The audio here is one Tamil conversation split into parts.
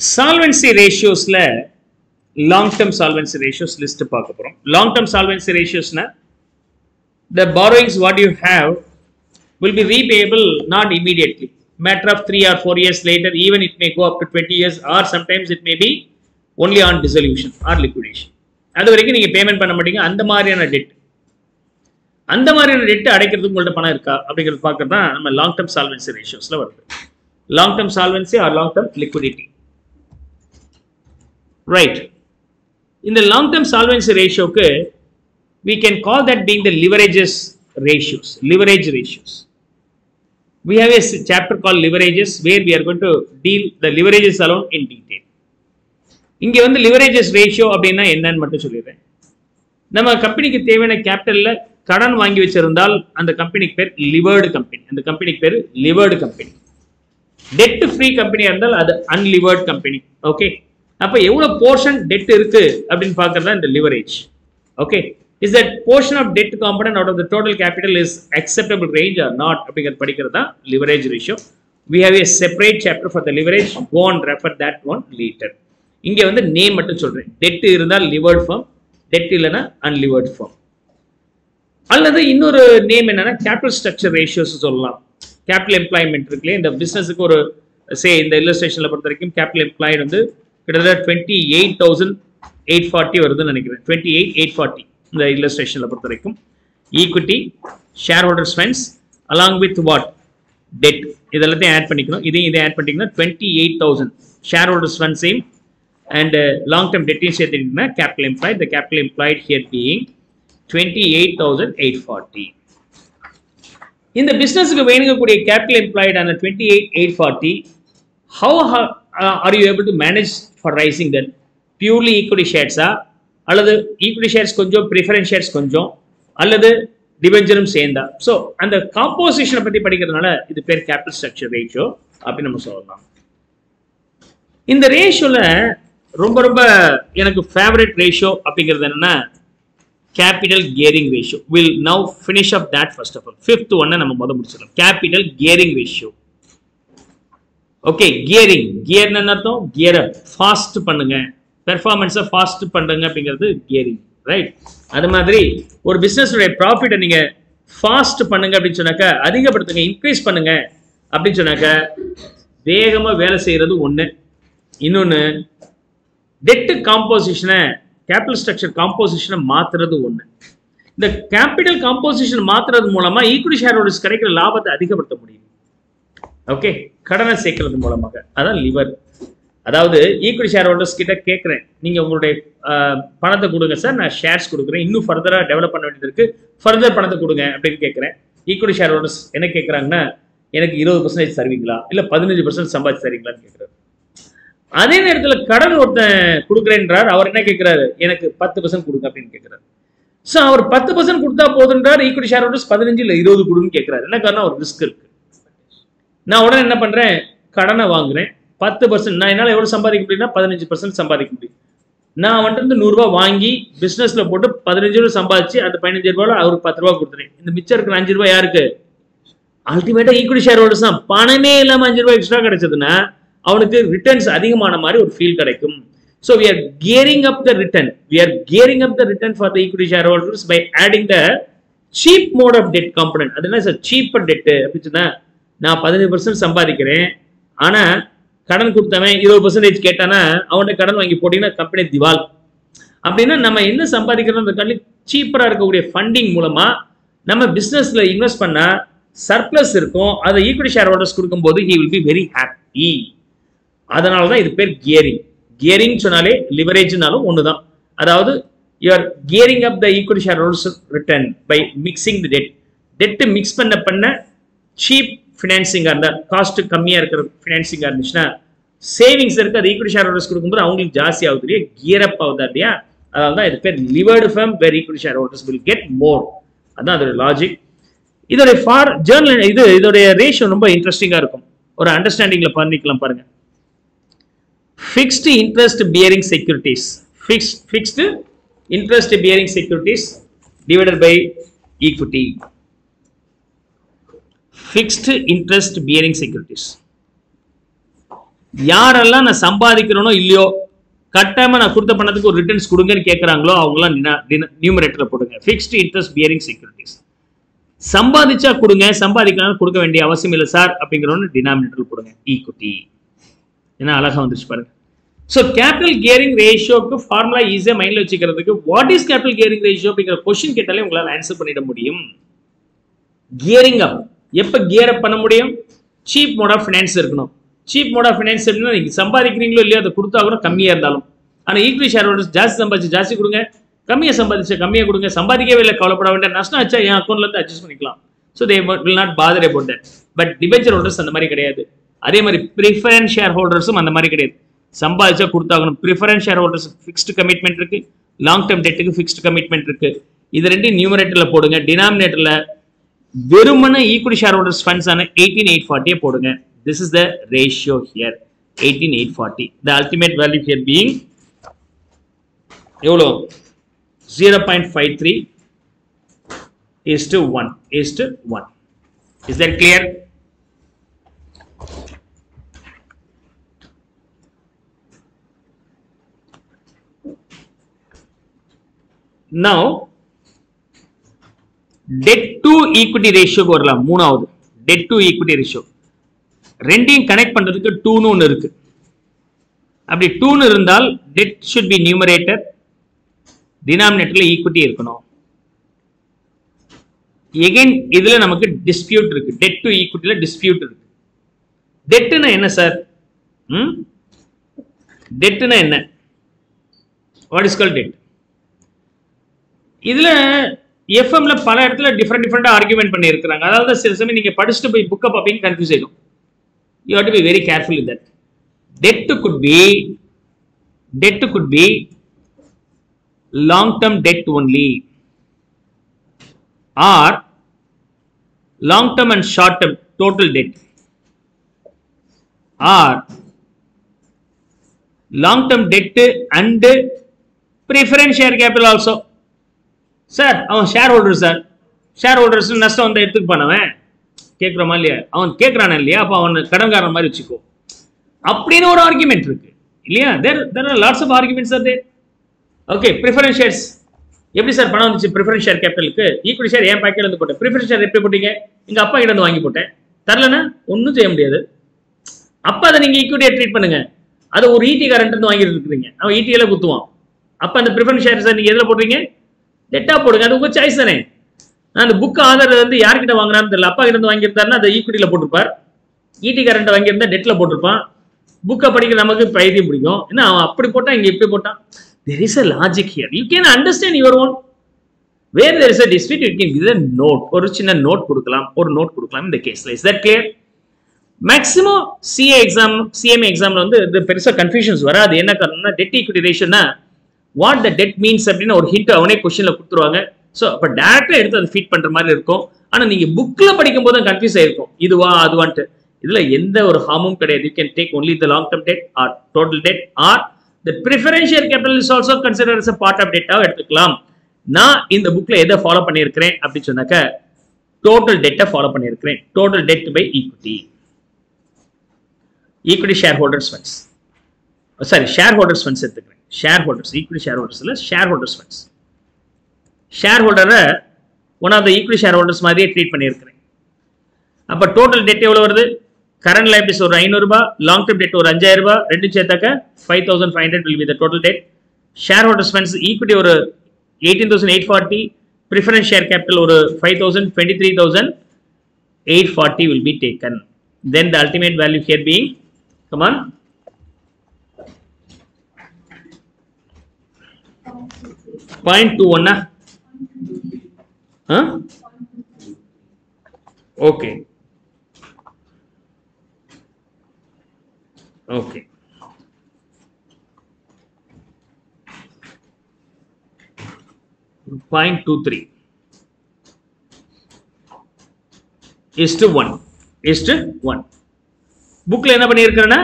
Solvency ரேஷியோஸ்ல long term solvency ratios list பார்க்க போறோம். Long term solvency ரேஷியோஸ்னா the borrowings what you have will be repayable not immediately. Matter of 3 or 4 years later even it may go up to 20 years or sometimes it may be only on dissolution or liquidation. அது வரைக்கும் நீங்கள் பேமெண்ட் பண்ண மாட்டீங்க. அந்த மாதிரியான டெட் அந்த மாதிரியான டெட் அடைக்கிறதுக்கு உங்கள்ட்ட பணம் இருக்கா? அப்படிங்கிறது பார்க்கறது தான் நம்ம லாங் டேர்ம் சால்வன்சி ரேஷியோஸில் வருது. Long term solvency or long term liquidity right இந்த லாங் டேர்ம் சால்வன்சி ரேஷியோக்கு we can call that being the leverages ratios, leverage ratios. We have a s- chapter called leverages where we are going to deal the leverages alone in detail. இங்க வந்து லிவரேஜஸ் ரேஷியோ அப்படின்னா என்னன்னு மட்டும் சொல்லிடுறேன். நம்ம கம்பெனிக்கு தேவையான கேபிட்டல்ல கடன் வாங்கி வச்சிருந்தால் அந்த கம்பெனிக்கு பேர் லிவர்டு கம்பெனி அந்த கம்பெனிக்கு பேர் லிவர்டு கம்பெனி டெட் ஃப்ரீ கம்பெனியா இருந்தால் அது அன்லிவர்ட் கம்பெனி ஓகே அப்ப எவ்வளவு போர்ஷன் டெட் இருக்கு அப்படின்னு பார்க்கறது தான் இந்த leverage okay is that portion of debt component out of the total capital is acceptable range or not அப்படிங்கிறது படிக்கிறது தான் leverage ratio we have a separate chapter for the leverage go refer that one later இங்கே வந்து நேம் மட்டும் சொல்றேன். டெட் இருந்தால் லிவர்ட் ஃபார்ம் டெட் இல்லைன்னா அன்லிவர்ட் ஃபார்ம் அல்லது இன்னொரு நேம் என்னன்னா கேபிட்டல் ஸ்ட்ரக்சர் ரேஷியோஸ் சொல்லலாம். கேபிட்டல் எம்ப்ளாய்மெண்ட் இருக்குல்லையே? இந்த பிசினஸுக்கு ஒரு சே இந்த இல்லஸ்ட்ரேஷனில் பொறுத்த வரைக்கும் கேபிட்டல் எம்ப்ளாய்டு வந்து கிட்டத்தட்ட twenty eight thousand eight forty வருதுன்னு நினைக்கிறேன். டுவெண்ட்டி எயிட் எயிட் ஃபார்ட்டி இந்த இல்லஸ்ட்ரேஷனில் பொறுத்த வரைக்கும் equity share holders funds along with what debt இதெல்லாத்தையும் ஆட் பண்ணிக்கணும். இதையும் இதை ஆட் பண்ணிட்டீங்கன்னா twenty eight thousand share holders ஃபண்ட்ஸையும் and long term டெட்டையும் சேர்த்துட்டீங்கன்னா capital employed the capital employed here being twenty eight thousand eight forty இந்த பிசினஸுக்கு வேணுங்கக்கூடிய கேபிட்டல் எம்ப்ளாய்டு அந்த twenty eight eight forty how are you able to manage for raising then purely equity ஷேர்ஸா அல்லது ஈக்குவிட்டி ஷேர்ஸ் கொஞ்சம் ப்ரிஃபரன்ஸ் ஷேர்ஸ் கொஞ்சம் அல்லது டிபெஞ்சரும் சேர்ந்தா? ஸோ அந்த காம்போசிஷனை பற்றி படிக்கிறதுனால இது பேர் கேபிட்டல் ஸ்ட்ரக்சர் ரேஷியோ அப்படின்னு நம்ம சொல்லலாம். இந்த ரேஷியோவில் ரொம்ப ரொம்ப எனக்கு ஃபேவரட் ரேஷியோ அப்படிங்கிறது என்னன்னா capital gearing ratio will now finish off that first of all fifth ஒன்னை நம்ம முதல் முடிச்சிடலாம். Capital gearing ratio okay gearing கியர்னு என்ன அர்த்தம்? கியரை ஃபாஸ்ட் பண்ணுங்க. பெர்ஃபார்மன்ஸை ஃபாஸ்ட் பண்ணுங்க அப்படிங்கிறது கியரிங் ரைட் அது மாதிரி ஒரு பிஸ்னஸுடைய ப்ராஃபிட்டை நீங்க ஃபாஸ்ட் பண்ணுங்க அப்படின்னு சொன்னாக்கா அதிகப்படுத்துங்க இன்க்ரீஸ் பண்ணுங்க அப்படின்னு சொன்னாக்க வேகமாக வேலை செய்யறது ஒன்று இன்னொன்று டெட்டு காம்போசிஷனை கேபிட்டல் ஸ்ட்ரக்சர் காம்போசிஷனை மாத்துறது ஒன்று இந்த கேபிட்டல் காம்போசிஷன் மாத்துறது மூலமா ஈக்குவிட்டி ஷேர் ஹோல்டர்ஸ் கிடைக்கிற லாபத்தை அதிகப்படுத்த முடியும். ஓகே கடனை சேர்க்கறது மூலமாக. அதான் லிவர் அதாவது ஈக்குவல் ஷேர் ஹோல்டர்ஸ் கிட்ட கேட்குறேன் நீங்கள் உங்களுடைய பணத்தை கொடுங்க சார். நான் ஷேர்ஸ் கொடுக்குறேன். இன்னும் ஃபர்தராக டெவலப் பண்ண வேண்டியது இருக்குது ஃபர்தர் பணத்தை கொடுங்க அப்படின்னு கேட்குறேன் ஈக்குவல் ஷேர் ஹோல்டர்ஸ் என்ன கேட்குறாங்கன்னா எனக்கு இருபது பர்சன்டேஜ் தருவீங்களா? இல்லை பதினஞ்சு பர்சன்ட் சம்பாதிச்சு தருவீங்களான்னு கேட்குறாரு அதே நேரத்தில் கடன் ஒருத்தன் கொடுக்குறேன்றார். அவர் என்ன கேட்குறாரு எனக்கு பத்து பர்சன்ட் கொடுங்க அப்படின்னு கேட்குறாரு ஸோ அவர் பத்து பர்சன்ட் கொடுத்தா போதுன்றார். ஈக்குவல் ஷேர் ஹோல்டர்ஸ் பதினஞ்சு இல்லை இருபது கொடுன்னு கேட்குறாரு என்ன காரணம்? ஒரு ரிஸ்க் இருக்கு. நான் உடனே என்ன பண்ணுறேன் கடனை வாங்குறேன். பத்து பர்சன்ட் நான் என்னால் எவ்வளோ சம்பாதிக்க முடியும்னா பதினஞ்சு பர்சன்ட் சம்பாதிக்க முடியும். நான் வந்துட்டு நூறுரூவா வாங்கி பிஸ்னஸில் போட்டு பதினஞ்சு ரூபா சம்பாதிச்சு அந்த பதினஞ்சு ரூபாவில் அவருக்கு பத்து ரூபா கொடுத்துறேன். இந்த மிச்சம் இருக்கிற அஞ்சு ரூபாய் யாருக்கு? அல்டிமேட்டாக ஈக்விட்டி ஷேர் ஹோல்டர்ஸ் தான். பணமே இல்லாமல் அஞ்சு ரூபாய் எக்ஸ்ட்ரா கிடைச்சதுன்னா அவனுக்கு ரிட்டர்ன்ஸ் அதிகமான மாதிரி ஒரு ஃபீல் கிடைக்கும். So we are gearing up the return we are gearing up the return for the the share holders by adding the cheap mode of debt component அது என்ன சார் சீப்பர் டெட்டு அப்படின்னு சொன்னால் நான் பதினஞ்சு பர்சன்ட் சம்பாதிக்கிறேன். ஆனா கடன் கொடுத்தவன் இருபது பர்சன்டேஜ் கேட்டானா அவன்கிட்ட கடன் வாங்கி போட்டீங்கன்னா கம்பெனி திவால். அப்படின்னா நம்ம என்ன சம்பாதிக்கிறோம் அந்த கல்வி சீப்பரா இருக்கக்கூடிய ஃபண்டிங் மூலமா நம்ம பிசினஸ்ல இன்வெஸ்ட் பண்ணா சர்ப்ளஸ் இருக்கும். அதை ஈக்விட்டி ஷேர் ஹோல்டர்ஸ் கொடுக்கும்போது he will be very happy அதனால தான் இது பேர் கியரிங் கியரிங் சொன்னாலே லிவரேஜ்னாலும் ஒன்று தான் அதாவது you're gearing up the equity share holders return by mixing the debt debt mix பண்ண பண்ண சீப் ஃபினான்சிங்காக இருந்தால் காஸ்ட்டு கம்மியாக இருக்கிற ஃபினான்சிங்காக இருந்துச்சுன்னா சேவிங்ஸ் இருக்குது அது ஈக்விட்டி ஷேர் ஹோல்டர்ஸ் கொடுக்கும்போது அவங்களுக்கு ஜாஸ்தி ஆகுது இல்லையா? கியர் அப் ஆகுதா இல்லையா? அதனால தான் இது பேர் levered firm where equity share holders will get more அதான் அதோட லாஜிக் இதோடைய ஃபார் ஜேர்னல் இது இதோடைய ரேஷியோ ரொம்ப இன்ட்ரெஸ்டிங்காக இருக்கும். ஒரு அண்டர்ஸ்டாண்டிங்கில் பண்ணிக்கலாம் பாருங்க. Fixed interest bearing securities fix fixed interest bearing securities divided by equity fixed interest bearing securities யாரெல்லாம் நான் சம்பாதிக்கிறேனோ இல்லையோ கட்டாயமாக நான் கொடுத்த பணத்துக்கு ஒரு ரிட்டர்ன்ஸ் கொடுங்கன்னு கேட்குறாங்களோ அவங்களாம் நியூமரேட்டரில் போடுங்க. ஃபிக்ஸ்டு இன்ட்ரெஸ்ட் பியரிங் செக்யூரிட்டிஸ் சம்பாதிச்சா கொடுங்க சம்பாதிக்கலாம் கொடுக்க வேண்டிய அவசியம் இல்லை சார் அப்படிங்கிறவனு டினாமினேட்டர் கொடுங்க ஈக்குட்டி ஏன்னா அழகா வந்துருச்சு பாருங்க. ஸோ கேபிட்டல் கியரிங் ரேஷியோக்கு ஃபார்முலா ஈஸியாக மைண்டில் வச்சுக்கிறதுக்கு what is capital gearing ratio அப்படிங்கிற கொஸ்டின் கேட்டாலே உங்களால் ஆன்சர் பண்ணிட முடியும். கியரிங் அப் எப்போ கியர் அப் பண்ண முடியும்? சீப் மோட் ஆஃப் ஃபினான்ஸ் இருக்கணும். சீப் மோட் ஆஃப் ஃபினான்ஸ் எப்படின்னா நீங்கள் சம்பாதிக்கிறீங்களோ இல்லையோ அதை கொடுத்தா கூட கம்மியாக இருந்தாலும். ஆனால் ஈக்விட்டி ஷேர் ஹோல்டர்ஸ் ஜாஸ்தி சம்பாதிச்சு ஜாஸ்தி கொடுங்க. கம்மியாக சம்பாதிச்சு கம்மியாக கொடுங்க. சம்பாதிக்கவே இல்லை கவலைப்பட வேண்டாம். நஷ்டம் ஆச்சா? என் அக்கௌண்ட்லேருந்து அட்ஜஸ்ட் பண்ணிக்கலாம். So they will not bother about that but debenture holders அந்த மாதிரி கிடையாது. அதே மாதிரி ப்ரிஃபரன்ஸ் ஷேர் ஹோல்டர்ஸும் அந்த மாதிரி கிடையாது. சம்பாதிச்சா கொடுத்தாகணும். Preference share holders fixed commitment இருக்குது லாங் டேர்ம் டெட்டுக்கு ஃபிக்ஸ்டு கமிட்மெண்ட் இருக்குது இது ரெண்டும் நியூமரேட்டரில் போடுங்க. டினாமினேட்டரில் வெறுமன ஈக்குவிட்டி ஷேர் ஹோல்டர்ஸ் ஃபண்ட்ஸ் ஆன எயிட்டீன் எயிட் ஃபார்ட்டியே போடுங்க. This is the ratio here eighteen eight forty the ultimate value here being எவ்வளோ zero point five three is to one is to one is that clear now debt to equity ரேஷியோக்கு வரலாம். மூணாவது. டெட் டு ஈக்விட்டி ரேஷியோ ரெண்டையும் கனெக்ட் பண்றதுக்கு டூன்னு ஒன்று இருக்கு. அப்படி டூன்னு இருந்தால் டெட் ஷுட் பி நியூமரேட்டர் டினாமினேட்டர்ல ஈக்விட்டி இருக்கணும். எகைன் இதுல நமக்கு டிஸ்பியூட் இருக்கு. டெட் டு ஈக்விட்டில டிஸ்பியூட் இருக்கு. டெட்டுனா என்ன சார் ம்? டெட்டுனா என்ன? வாட் இஸ் கால் டெட் இதுல எஃப்எம்ல பல இடத்துல டிஃப்ரெண்ட் டிஃப்ரெண்டா ஆர்குமெண்ட் பண்ணி இருக்கிறாங்க அதாவது சில சமயம் நீங்க படிச்சுட்டு போய் புக்கை பார்ப்பீங்க கன்ஃபியூஸ் ஆயிடும். You have to be very careful in that debt could be debt could be long term debt only or long term and short term total debt or long term debt and preference share capital also sir அவன் share holder sir share holders நஷ்டம் வந்து எடுத்துக்கு பண்ணவன் கேட்குறமா இல்லையா? அவன் கேட்குறான இல்லையா? அப்போ அவன் கடன்காரன் மாதிரி வச்சுக்கோ. அப்படின்னு ஒரு ஆர்குமெண்ட் இருக்கு. இல்லையா? There there are lots of arguments are there okay preference shares எப்படி சார் பணம் வந்துச்சு? ப்ரிஃபரன்ஸ் ஷேர் கேபிட்டலுக்கு ஈக்குவல் ஷேர் ஏன் பாக்கெட் வந்து போட்டேன். ப்ரிஃபரன்ஸ் ஷேர் எப்படி போட்டீங்க? எங்கள் அப்பா கிட்ட வந்து வாங்கி போட்டேன். தரலன்னா ஒன்றும் செய்ய முடியாது. அப்போ அதை நீங்கள் ஈக்குவிட்டியை ட்ரீட் பண்ணுங்க. அதை ஒரு ஈடி கரண்ட் வந்து வாங்கிட்டு இருக்கிறீங்க. அவன் ஈட்டியில குத்துவான். அப்போ அந்த ப்ரிஃபரன்ஸ் ஷேர் சார் நீங்கள் எதில் போடுறீங்க? டெட்டா போடுங்க. அது உங்க சாய்ஸ் தானே. நான் அந்த புக் ஆதார் வந்து யார்கிட்ட வாங்கினான்னு தெரியல. அப்பா கிட்ட வாங்கியிருந்தாருன்னா அதை ஈக்விட்டியில் போட்டிருப்பார். ஈட்டி கரண்ட் வாங்கியிருந்தா டெட்டில் போட்டிருப்பான். புக்கை படிக்க நமக்கு பைத்தியம் பிடிக்கும். ஏன்னா அவன் அப்படி போட்டான் இங்க இப்படி போட்டான்? There is a logic here you can understand your own where there is a dispute you can இது நோட் ஒரு சின்ன நோட் கொடுக்கலாம். ஒரு நோட் கொடுக்கலாம். இந்த கேஸ்ல is that clear maximum CA exam CMA எக்ஸாம்ல வந்து இது பெருசா கன்ஃபியூஷன்ஸ் வராது. என்ன காரணம்னா டெட் ஈக்விட்டி ரேஷன்னா வாட் த டெட் மீன்ஸ் அப்படின்னு ஒரு ஹிண்ட் அவனே கொஸ்டின்ல கொடுத்துருவாங்க. ஸோ அப்போ டேரக்டா எடுத்து அதை ஃபீட் பண்ற மாதிரி இருக்கும். ஆனா நீங்க புக்ல படிக்கும் போது கன்ஃபியூஸ் ஆயிருக்கும். இதுவா அதுவான்ட்டு. இதுல எந்த ஒரு ஹார்மும் கிடையாது. You can take only the long term debt or total debt or the preferential capital is also consider as a part of டெட்டாக எடுத்துக்கலாம். நான் இந்த புக்ல எதை ஃபாலோ பண்ணியிருக்கிறேன் அப்படின்னு சொன்னாக்க டோட்டல் டெட்டை ஃபாலோ பண்ணியிருக்கிறேன். Total debt by equity equity share holders funds sorry share holders funds எடுத்துக்கிறேன். Share holders equity share holders இல்லை share holders funds share ஹோல்டரை one of the equity share holders மாதிரியே ட்ரீட் பண்ணியிருக்கிறேன். அப்போ டோட்டல் டெட் எவ்வளோ வருது? கரண்ட் லைபிலிட்டிஸ் ஒரு ஐநூறுரூபா லாங் டேர்ம் டெட் ஒரு அஞ்சாயிரம் ரூபாய் ரெண்டு சேர்த்தாக்க five thousand five hundred will be the total debt share holders funds equity ஒரு eighteen thousand eight forty preference share capital ஒரு five thousand twenty three thousand eight forty will be taken then the ultimate value here being come on point two ஒன்னா okay okay point two three is to one is to one புக்கில் என்ன பண்ணியிருக்கிறேன்னா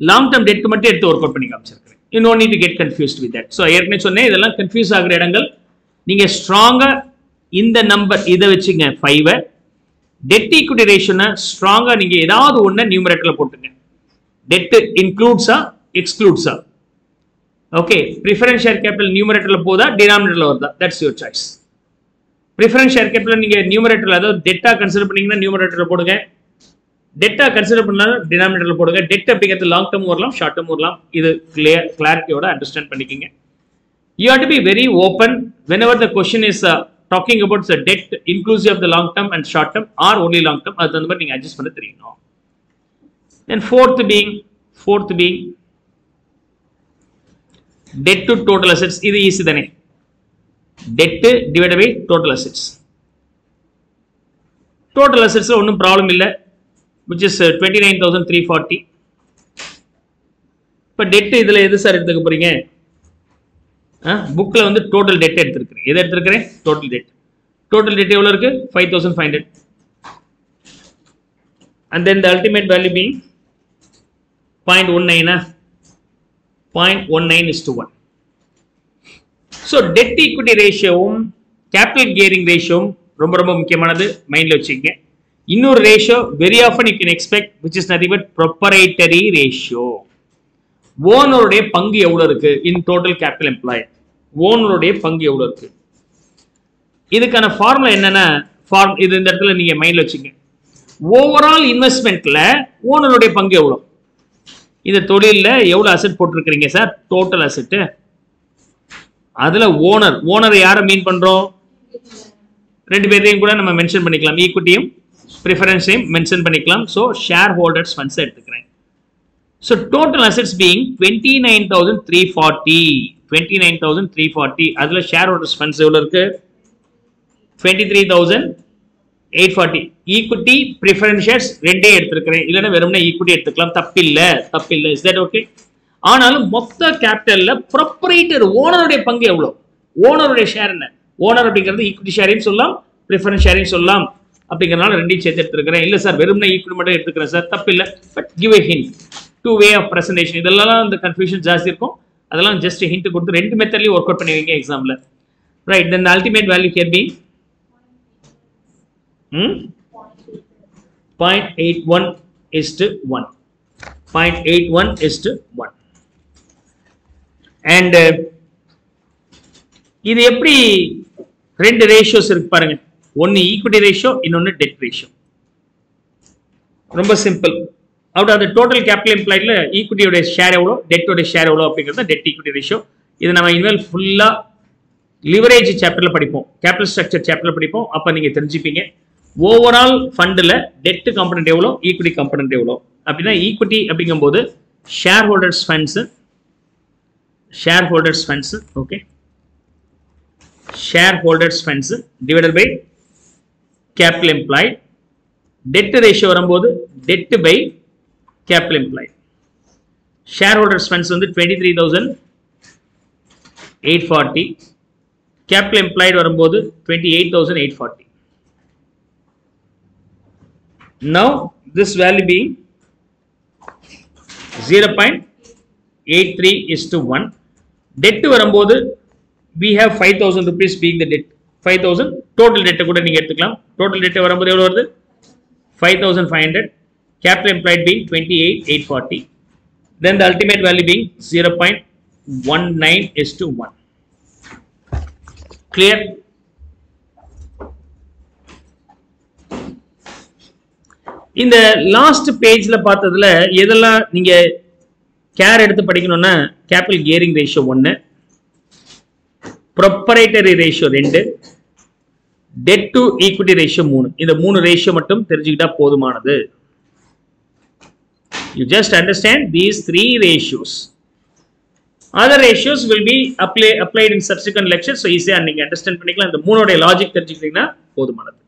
லாங் டேர்ம் டெட் மட்டும் எடுத்து ஒர்க் அவுட் பண்ணி காமிச்சிருக்கேன் you no need to get confused with that so ஏற்கனவே சொன்னேன் இதெல்லாம் கன்ஃபியூஸ் ஆகிற இடங்கள். நீங்கள் ஸ்ட்ராங்காக இந்த நம்பர் இதை வச்சுங்க ஃபைவை டெட் ஈக்விட்டி ரேஷனை ஸ்ட்ராங்காக நீங்கள் ஏதாவது ஒன்று நியூமரேட்டரில் போட்டுங்க. டெட்டு இன்க்ளூட்ஸா எக்ஸ்க்ளூட்ஸா ஓகே ப்ரிஃபரன்ஸ் ஷேர் கேபிட்டல் நியூமரேட்டரில் போதா டினாமினேட்டரில் வருதா? That's your choice preference share capital நீங்கள் நியூமரேட்டரில் அதாவது டெட்டாக கன்சிடர் பண்ணிங்கன்னா நியூமரேட்டரில் போடுங்க. டெட்டா கன்சிடர் பண்ணாலும் டினாமினேட்டரில் போடுங்க டெட் அப்படிங்கிறது லாங் டேர்ம் வரலாம் ஷார்ட் டேர்ம் வரலாம் இது கிளியர் கிளாரிட்டியோட அண்டர்ஸ்டாண்ட் பண்ணிக்கிங்க you had to be very open whenever the question is talking about the debt inclusive of the long term and short term or only long term அது தகுந்த மாதிரி நீங்கள் அட்ஜஸ்ட் பண்ண தெரியணும் then fourth being fourth being debt to total assets இது ஈஸி தானே debt divide by total assets total அசெட்ஸில் ஒன்றும் ப்ராப்ளம் இல்லை which is த்ரீ 29340 இப்போ டெட் இதில் எது சார் எடுத்துக்க போறீங்க? புக்கில் வந்து டோட்டல் டெட் எடுத்துருக்கிறேன். எது எடுத்திருக்கிறேன்? டோட்டல் டெட் டோட்டல் டெட் எவ்வளோ இருக்கு? Five thousand five hundred and then the ultimate value being point one nine point one nine is to one so debt equity ரேஷியோவும் capital gearing ரேஷியோவும் ரொம்ப ரொம்ப முக்கியமானது. மைண்டில் வச்சுக்கங்க. இன்னொரு ratio very often you can expect which is nothing but proprietary ratio ஓனருடைய பங்கு எவ்வளவு இருக்கு? இன் டோட்டல் கேபிட்டல் எம்ப்ளாய் ஓனருடைய பங்கு எவ்வளவு இருக்கு? இதுக்கான ஃபார்முலா என்னன்னா ஃபார்ம் இது இந்த இடத்துல நீங்க மைண்ட்ல வச்சுங்க. ஓவரால் இன்வெஸ்ட்மெண்ட்ல ஓனருடைய பங்கு எவ்வளவு? இந்த தொழிலில் எவ்வளோ அசெட் போட்டிருக்கிறீங்க சார் டோட்டல் அசெட்டு அதில் ஓனர் ஓனர் யாரை மீன் பண்ணுறோம் ரெண்டு பேரையும் கூட நம்ம மென்ஷன் பண்ணிக்கலாம். ஈக்குட்டியும் ப்ரிஃபரன்ஸையும் மென்ஷன் பண்ணிக்கலாம். ஸோ ஷேர் ஹோல்டர்ஸ் ஃபண்ட்ஸ் எடுத்துக்கிறேன். So total assets being 29,340. 29,340. அதுல shareholders funds எவ்வளவு இருக்கு? 23,840. ஈக்விட்டி ப்ரிஃபரன்ஸ் ஷேர்ஸ் ரெண்டே எடுத்துருக்கிறேன். இல்லைன்னா வெறும்னா ஈக்விட்டி எடுத்துக்கலாம். தப்பில்ல. தப்பில்லை. இஸ் தட் ஓகே ஆனாலும் மொத்த கேபிட்டலில் ப்ரொப்பரேட்டர் ஓனருடைய பங்கு எவ்வளோ ஓனருடைய ஷேர் என்ன? ஓனர் அப்படிங்கிறது ஈக்விட்டி ஷேரையும் சொல்லலாம். ப்ரிஃபரன்ஸ் ஷேரையும் சொல்லலாம். அப்படிங்கிறனால ரெண்டையும் சேர்த்து எடுத்துருக்கிறேன். இல்லை சார் வெறும்னா ஈக்குவல் மட்டும் எடுத்துக்கிறேன் சார். தப்பில்லை. But give a hint to way of presentation இதெல்லாம் இந்த கன்ஃபியூஷன் ஜாஸ்தி இருக்கும். அதெல்லாம் ஜஸ்ட் ஹிண்ட் கொடுத்து ரெண்டு மெத்தட்லையும் ஒர்க் அவுட் பண்ணுவீங்க எக்ஸாமில் right then ultimate value care be point eight one is to one point eight one is to one and இது எப்படி ரெண்டு ரேஷியோஸ் இருக்கு பாருங்க. ஒன்னு ஈக்விட்டி ரேஷியோ இன்னொன்னு டெட் ரேஷியோ ரொம்ப சிம்பிள் அவுட் அந்த டோட்டல் கேபிட்டல் எம்ப்ளாய்டில் ஈக்விட்டியோட ஷேர் எவ்வளோ? டெட்டோட ஷேர் எவ்வளோ அப்படிங்கிறது டெட் ஈக்விட்டி ரேஷியோ இது நம்ம இனிமேல் ஃபுல்லாக லிவரேஜ் சாப்டரில் படிப்போம். கேபிட்டல் ஸ்ட்ரக்சர் சாப்டரில் படிப்போம். அப்போ நீங்கள் தெரிஞ்சுப்பீங்க. ஓவரால் ஃபண்டில் டெட் கம்பனண்ட் எவ்வளோ? ஈக்விட்டி கம்பனண்ட் எவ்வளோ? அப்படின்னா ஈக்விட்டி அப்படிங்கும்போது share holders funds share holders funds okay share holders funds divided by capital employed debt ratio வரும்போது debt by capital employed share holders funds வந்து twenty three thousand eight forty capital employed வரும்போது twenty eight thousand eight forty now this value be zero point eight three is to one debt வரும்போது we have five thousand rupees being the debt five thousand total டெட்டை கூட நீங்கள் எடுத்துக்கலாம். டோட்டல் டெட்டை வரும்போது எவ்வளோ வருது? 5500 capital employed being 28840 then the ultimate value being 0.19 is to 1 clear? இந்த லாஸ்ட் பேஜ்ல பார்த்ததுல எதெல்லாம் நீங்க கேர் எடுத்து படிக்கணும்னா கேபிட்டல் கியரிங் ரேஷியோ ஒன்று ப்ரொப்பரேட்டரி ரேஷியோ ரெண்டு டெட் டு ஈக்விட்டி ரேஷியோ மூணு. இந்த மூணு ரேஷியோ மட்டும் தெரிஞ்சுக்கிட்டா போதுமானது. You just understand these three ratios other ratios will be apply applied in subsequent lecture so ஈஸியாக நீங்கள் அண்டர்ஸ்டாண்ட் பண்ணிக்கலாம். இந்த மூணோடைய லாஜிக் தெரிஞ்சுக்கிட்டீங்கன்னா போதுமானது.